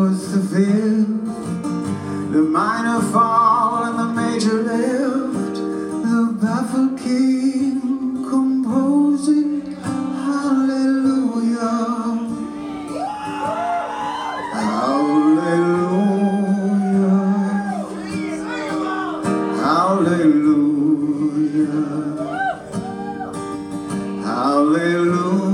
fourth, the fifth, the minor fall and the major lift, the baffled king composing hallelujah. Hallelujah. Hallelujah. Hallelujah.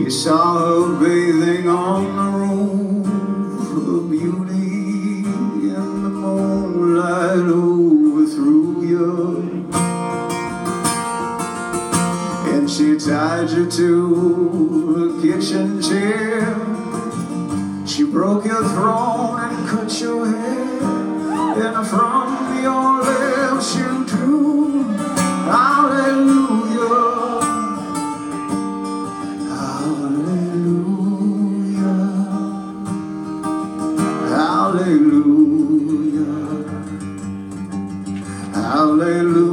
You saw her bathing on the roof, her beauty and the moonlight overthrew you. And she tied you to a kitchen chair. She broke your throne and cut your hair. And from your lips you drew Hallelujah. Hallelujah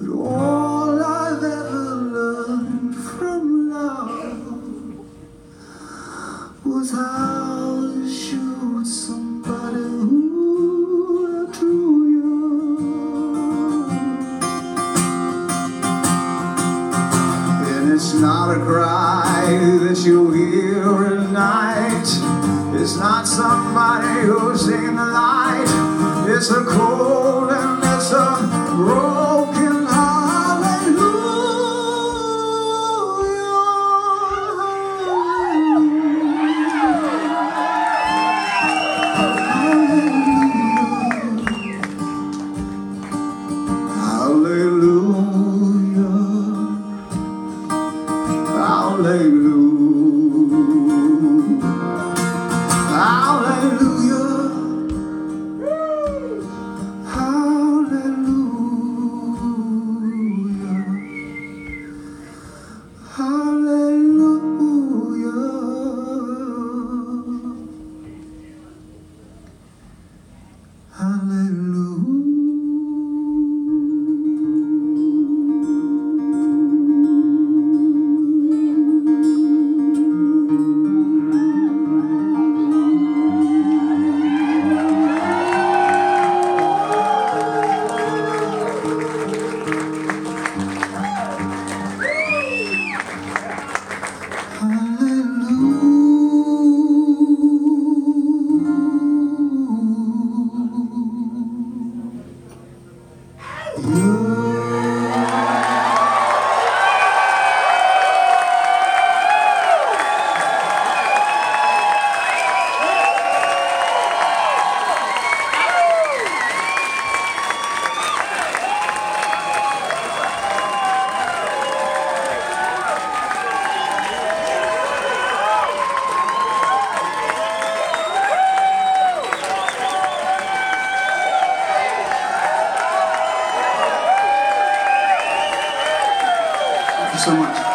But all I've ever learned from love was how to shoot somebody who drew you. And it's not a cry that you'll hear at night. It's not somebody who's in the light. It's a cold so much.